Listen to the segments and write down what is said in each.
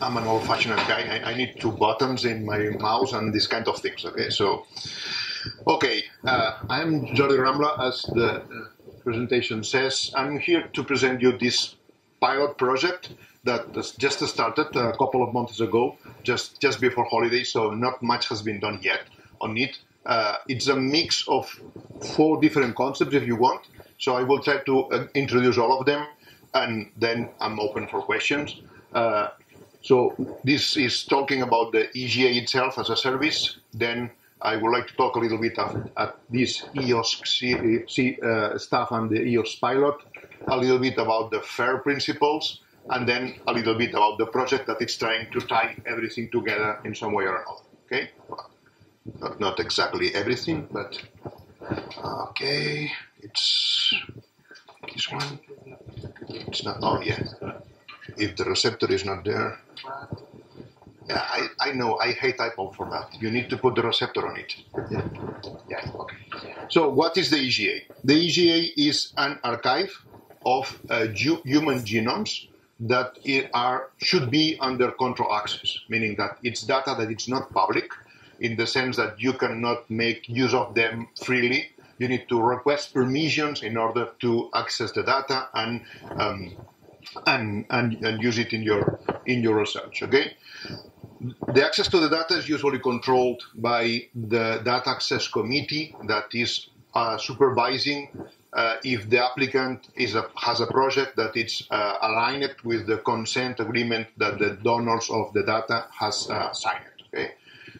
I'm an old-fashioned guy. I, I, need two buttons in my mouse and these kind of things. Okay, so okay, uh, I'm Jordi Rambla, as the uh, presentation says. I'm here to present you this pilot project that just started a couple of months ago, just just before holidays. So not much has been done yet on it. Uh, it's a mix of four different concepts, if you want. So I will try to uh, introduce all of them, and then I'm open for questions. Uh, so this is talking about the EGA itself as a service. Then I would like to talk a little bit at, at this EOSC uh, stuff and the EOSC pilot, a little bit about the FAIR principles, and then a little bit about the project that is trying to tie everything together in some way or another. Okay, not, exactly everything, but okay, it's this one. It's not. Oh yeah if the receptor is not there. Yeah, I, I know. I hate iPod for that. You need to put the receptor on it. Yeah. Yeah. Okay. So, what is the EGA? The EGA is an archive of uh, human genomes that are should be under control access, meaning that it's data that it's not public, in the sense that you cannot make use of them freely. You need to request permissions in order to access the data and um, and, and, and use it in your, in your research, okay? The access to the data is usually controlled by the data access committee that is uh, supervising uh, if the applicant is a, has a project that is uh, aligned with the consent agreement that the donors of the data has uh, signed. Okay,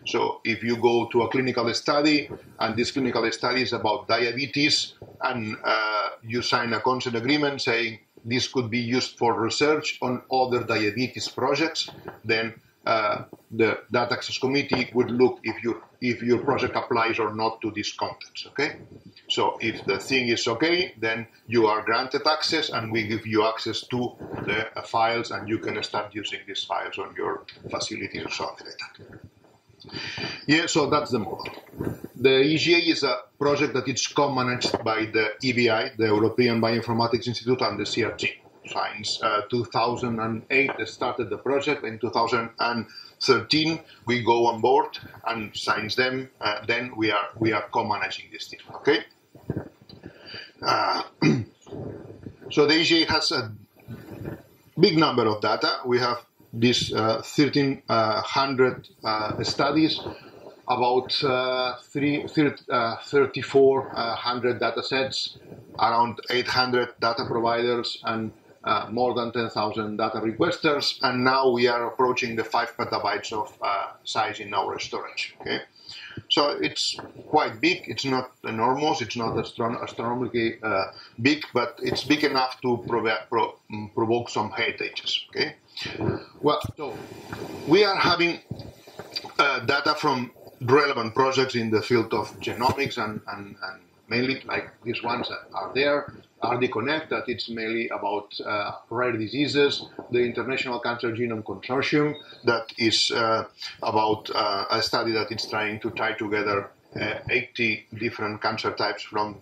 so if you go to a clinical study and this clinical study is about diabetes and uh, you sign a consent agreement saying this could be used for research on other diabetes projects, then uh, the data access committee would look if your if your project applies or not to these contents. Okay, so if the thing is okay, then you are granted access, and we give you access to the uh, files, and you can start using these files on your facility something like that. Yeah, so that's the model. The EGA is a project that is co-managed by the EBI, the European Bioinformatics Institute, and the CRG. Since uh, 2008, they started the project. In 2013, we go on board, and since then, uh, then we are we are co-managing this thing. Okay. Uh, so the EGA has a big number of data. We have these 1,300 uh, uh, studies, about uh, 3,400 data sets, around 800 data providers, and uh, more than 10,000 data requesters, and now we are approaching the 5 petabytes of uh, size in our storage. Okay? So it's quite big. It's not enormous. It's not astron- astronomically uh, big, but it's big enough to prov- pro- mm, provoke some heritages. Okay. Well, so we are having uh, data from relevant projects in the field of genomics and, and, and mainly like these ones that are there. RD Connect, that it's mainly about uh, rare diseases. The International Cancer Genome Consortium, that is uh, about uh, a study that is trying to tie together uh, 80 different cancer types from,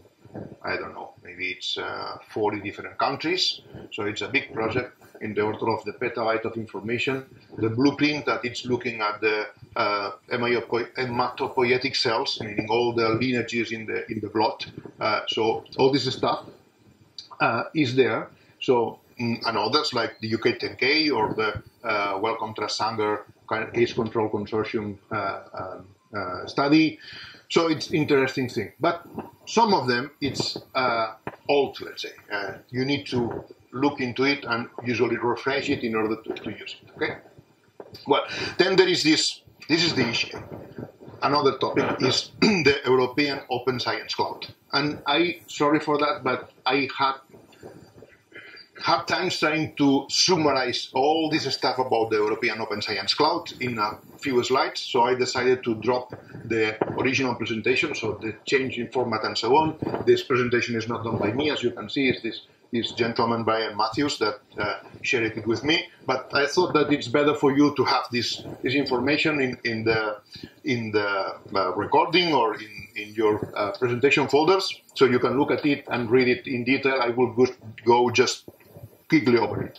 I don't know, maybe it's uh, 40 different countries. So it's a big project in the order of the petabyte of information. The blueprint that it's looking at the uh, hematopoietic cells, meaning all the lineages in the in the blood. Uh, so all this stuff uh, is there. So mm, and others like the UK 10K or the uh, Wellcome Trust Sanger case control consortium uh, um, uh, study. So it's interesting thing, but some of them it's old. Let's say you need to look into it and usually refresh it in order to, to use it. Okay. Well, then there is this. This is the issue. Another topic is the European Open Science Cloud, and I sorry for that, but I had hard times trying to summarize all this stuff about the European Open Science Cloud in a few slides. So I decided to drop the original presentation, so the change in format and so on. This presentation is not done by me, as you can see. It's this this gentleman Brian Matthews that uh, shared it with me. But I thought that it's better for you to have this this information in, in the in the uh, recording or in in your uh, presentation folders, so you can look at it and read it in detail. I will go, just quickly over it.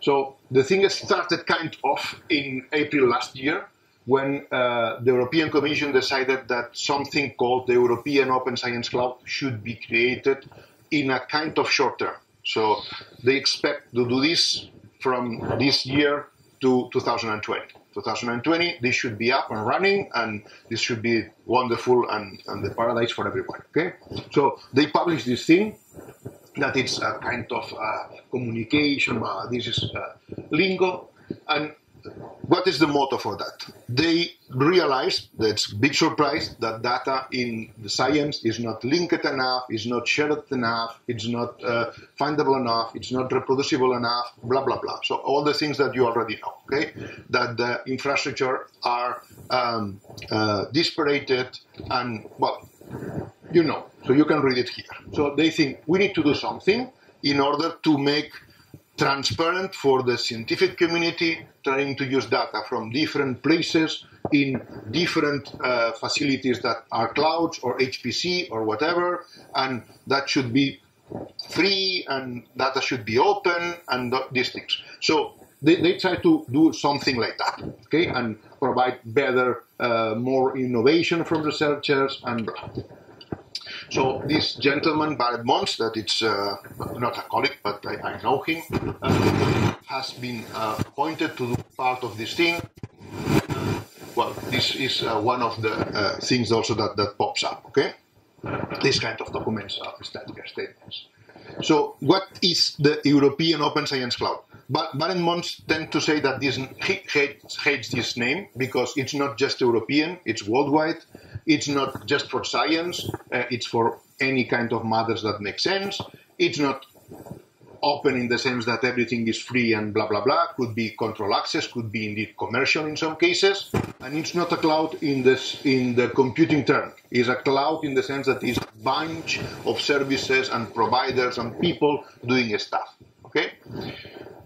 So the thing started kind of in April last year when uh, the European Commission decided that something called the European Open Science Cloud should be created in a kind of short term. So they expect to do this from this year to 2020. 2020, this should be up and running, and this should be wonderful and, and the paradise for everyone. Okay, so they publish this thing that it's a kind of uh, communication. Uh, this is uh, lingo, and what is the motto for that? They realized that's big surprise that data in the science is not linked enough, is not shared enough, it's not uh, findable enough, it's not reproducible enough, blah blah blah. So all the things that you already know, okay? That the infrastructure are um, uh, disparated and well, you know. So you can read it here. So they think we need to do something in order to make transparent for the scientific community trying to use data from different places in different uh, facilities that are clouds or HPC or whatever, and that should be free and data should be open and these things. So they, they try to do something like that, okay, and provide better, uh, more innovation from researchers and blah. So this gentleman, Barend Mons, that it's uh, not a colleague, but I, I know him, uh, has been uh, appointed to do part of this thing. well, this is uh, one of the uh, things also that, that pops up, okay? This kind of documents are statistical statements. So what is the European Open Science Cloud? But Barend Mons tend to say that this, he hates, hates this name because it's not just European, it's worldwide it's not just for science, uh, it's for any kind of matters that make sense. It's not open in the sense that everything is free and blah blah blah. Could be control access, could be indeed commercial in some cases, and it's not a cloud in this in the computing term. It's a cloud in the sense that it's a bunch of services and providers and people doing stuff. Okay,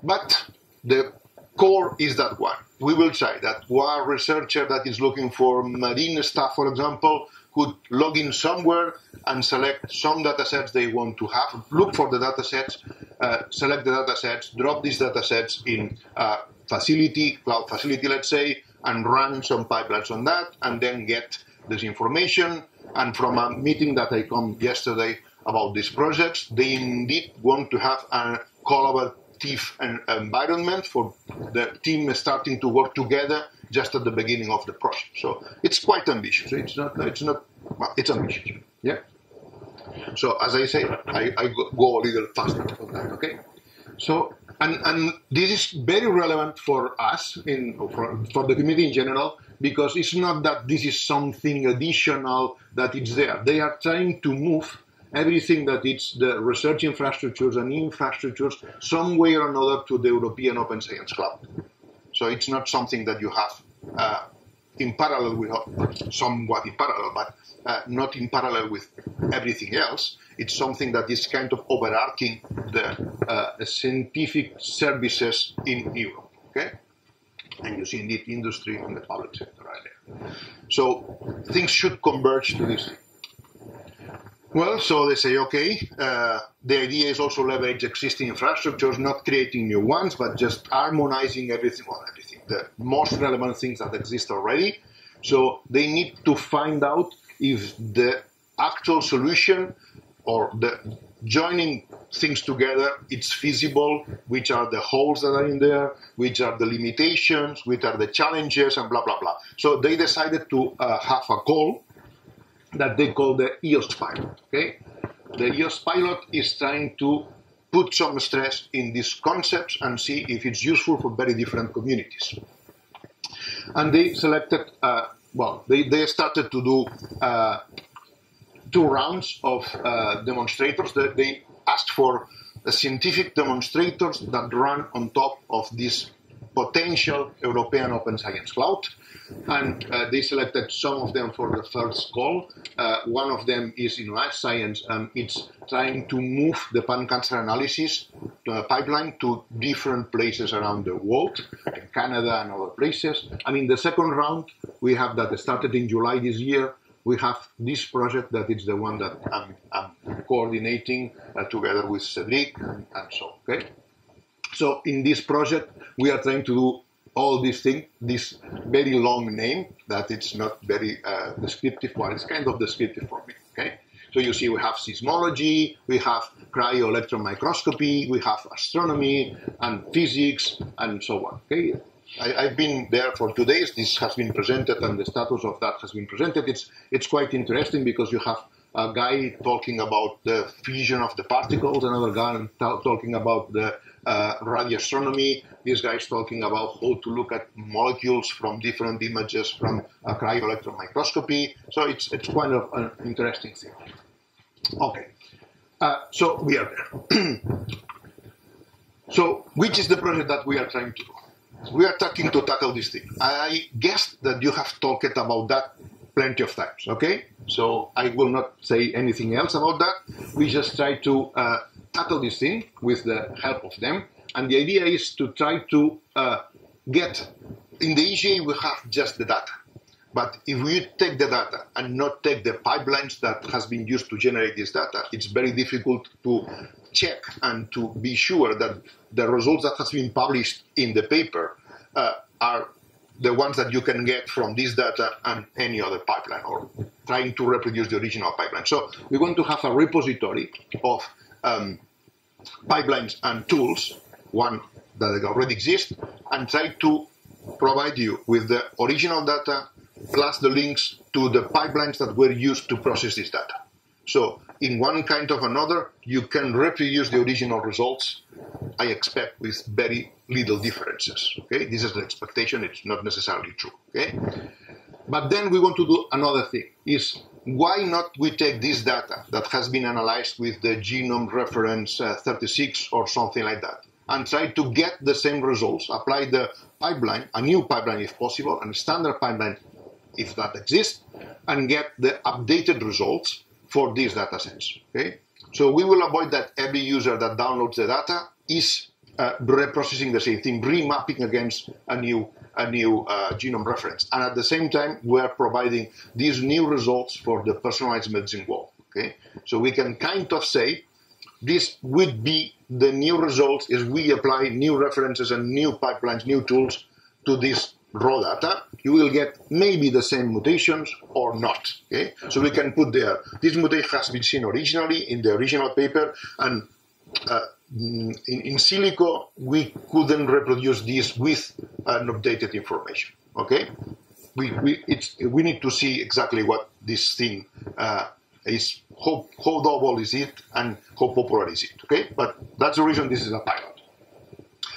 but the core is that one. We will say that one researcher that is looking for marine stuff, for example, could log in somewhere and select some data sets they want to have, look for the data sets, uh, select the data sets, drop these data sets in a facility, cloud facility, let's say, and run some pipelines on that, and then get this information. And from a meeting that I come yesterday about these projects, they indeed want to have a collaborative environment for the team starting to work together just at the beginning of the process. So it's quite ambitious. It's not. It's not. It's ambitious. Yeah. So as I say, I, I go a little faster on that. Okay. So and and this is very relevant for us in for, for the community in general because it's not that this is something additional that it's there. They are trying to move everything that it's the research infrastructures and infrastructures some way or another to the European Open Science Cloud. So it's not something that you have uh, in parallel with, somewhat in parallel, but uh, not in parallel with everything else. It's something that is kind of overarching the uh, scientific services in Europe. Okay, and you see indeed industry and the public sector right there. So things should converge to this. Well, so they say, okay, uh, the idea is also leverage existing infrastructures, not creating new ones, but just harmonizing everything, well, everything, the most relevant things that exist already. So they need to find out if the actual solution or the joining things together it's feasible which are the holes that are in there which are the limitations which are the challenges and blah blah blah so they decided to uh, have a call that they call the EOSC pilot. Okay, the EOSC pilot is trying to put some stress in these concepts and see if it's useful for very different communities. And they selected, uh, well, they, they started to do uh, two rounds of uh, demonstrators. That they asked for scientific demonstrators that run on top of this potential European Open Science Cloud and uh, they selected some of them for the first call. Uh, one of them is in life science, and it's trying to move the pan-cancer analysis uh, pipeline to different places around the world, in Canada and other places. I mean, the second round we have that started in July this year. We have this project that is the one that I'm, I'm coordinating uh, together with Cedric and, and so. Okay. So in this project, we are trying to do all these things, this very long name that it's not very uh, descriptive, well, it's kind of descriptive for me, okay? So you see we have seismology, we have cryo-electron microscopy, we have astronomy and physics and so on, okay? I, have been there for two days. This has been presented, and the status of that has been presented. It's it's quite interesting because you have a guy talking about the fusion of the particles, another guy talking about the uh, radio astronomy. This guy is talking about how to look at molecules from different images from a cryo-electron microscopy. So it's it's quite of an interesting thing. Okay, uh, so we are there. so which is the project that we are trying to do? we are talking to tackle this thing. I guess that you have talked about that plenty of times, okay? So I will not say anything else about that. We just try to uh, tackle this thing with the help of them. And the idea is to try to uh, get, in the EGA we have just the data. But if we take the data and not take the pipelines that has been used to generate this data, it's very difficult to check and to be sure that the results that has been published in the paper uh, are the ones that you can get from this data and any other pipeline or trying to reproduce the original pipeline. So we're going to have a repository of um, pipelines and tools, one that already exists, and try to provide you with the original data plus the links to the pipelines that were used to process this data. So in one kind of another, you can reproduce the original results, I expect, with very little differences. Okay, this is the expectation, it's not necessarily true. Okay, but then we want to do another thing, is why not we take this data that has been analyzed with the genome reference uh, 36 or something like that, and try to get the same results, apply the pipeline, a new pipeline if possible, and standard pipeline if that exists, and get the updated results for these data sets. Okay? So we will avoid that every user that downloads the data is uh, reprocessing the same thing, remapping against a new a new uh, genome reference. And at the same time, we're providing these new results for the personalized medicine world. Okay? So we can kind of say this would be the new results if we apply new references and new pipelines, new tools to this raw data, you will get maybe the same mutations or not. Okay? So we can put there, this mutation has been seen originally in the original paper, and uh, in, in silico, we couldn't reproduce this with an updated information. Okay? We, we, it's, we need to see exactly what this thing uh, is, how, how double is it, and how popular is it. Okay? But that's the reason this is a pilot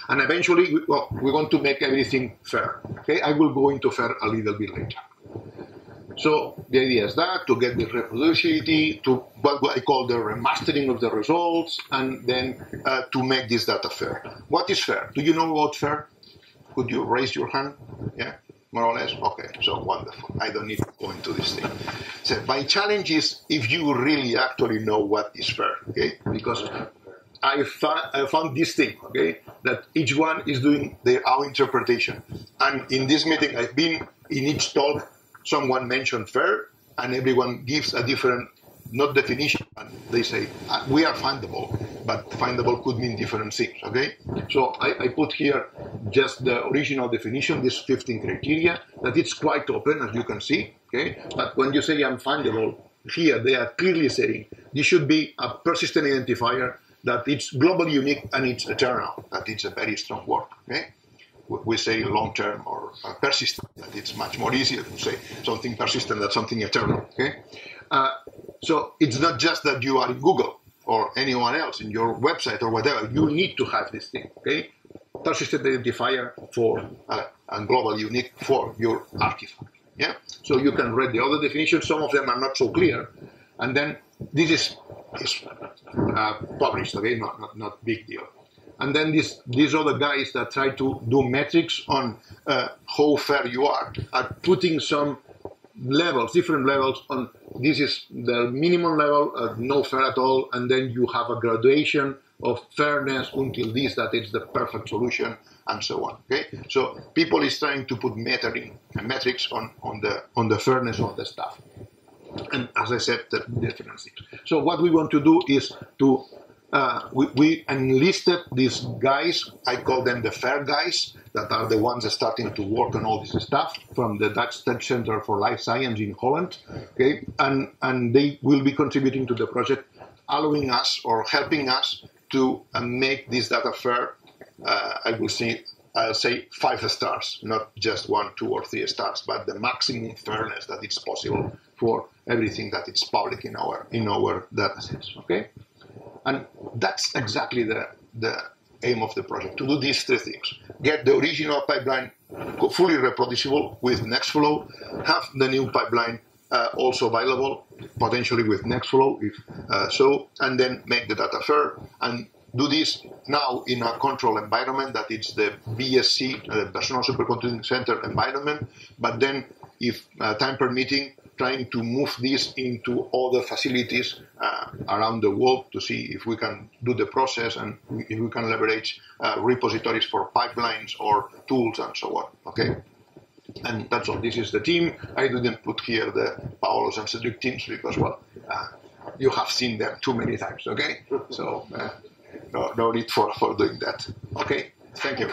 and eventually, well, we're going to make everything fair. Okay, I will go into fair a little bit later. So the idea is that to get the reproducibility, to what I call the remastering of the results, and then uh, to make this data fair. What is fair? Do you know about fair? Could you raise your hand? Yeah, more or less. Okay, so wonderful. I don't need to go into this thing. So my challenge is if you really actually know what is fair. Okay, because I, I found this thing, okay, that each one is doing their own interpretation. And in this meeting, I've been in each talk, someone mentioned fair, and everyone gives a different, not definition, they say, uh, we are findable, but findable could mean different things, okay? So I, I put here just the original definition, this 15 criteria, that it's quite open, as you can see, okay? But when you say unfindable, here they are clearly saying this should be a persistent identifier that it's globally unique and it's eternal, that it's a very strong word. Okay? We say long term or uh, persistent, that it's much more easier to say something persistent than something eternal. Okay? Uh, so it's not just that you are in Google or anyone else in your website or whatever. You need to have this thing. Okay? Persistent identifier for uh, and global unique for your artifact. Yeah. So you can read the other definitions. Some of them are not so clear, and then this is is uh, published, okay, not, not, not big deal. And then these, these other guys that try to do metrics on uh, how fair you are are putting some levels, different levels on this is the minimum level, uh, no fair at all, and then you have a graduation of fairness until this that it's the perfect solution and so on. Okay, so people is trying to put metering metrics on, on the on the fairness of the stuff and as I said, the different things. So what we want to do is to uh, we, we, enlisted these guys. I call them the fair guys that are the ones starting to work on all this stuff from the Dutch Tech Center for Life Science in Holland. Okay, and and they will be contributing to the project, allowing us or helping us to uh, make this data fair. Uh, I will say I'll say five stars, not just one, two, or three stars, but the maximum fairness that it's possible for everything that is public in our in our datasets. Okay. And that's exactly the, the aim of the project, to do these three things. Get the original pipeline fully reproducible with Nextflow, have the new pipeline uh, also available, potentially with Nextflow, if uh, so, and then make the data fair and do this now in a control environment that is the BSC, uh, Barcelona Supercomputing Center environment, but then if uh, time permitting, trying to move this into other facilities uh, around the world to see if we can do the process and if we can leverage uh, repositories for pipelines or tools and so on. Okay. And that's all. This is the team. I didn't put here the Paolos and Cedric teams because, well, uh, you have seen them too many times. Okay. So uh, no, no need for, for doing that. Okay. Thank you.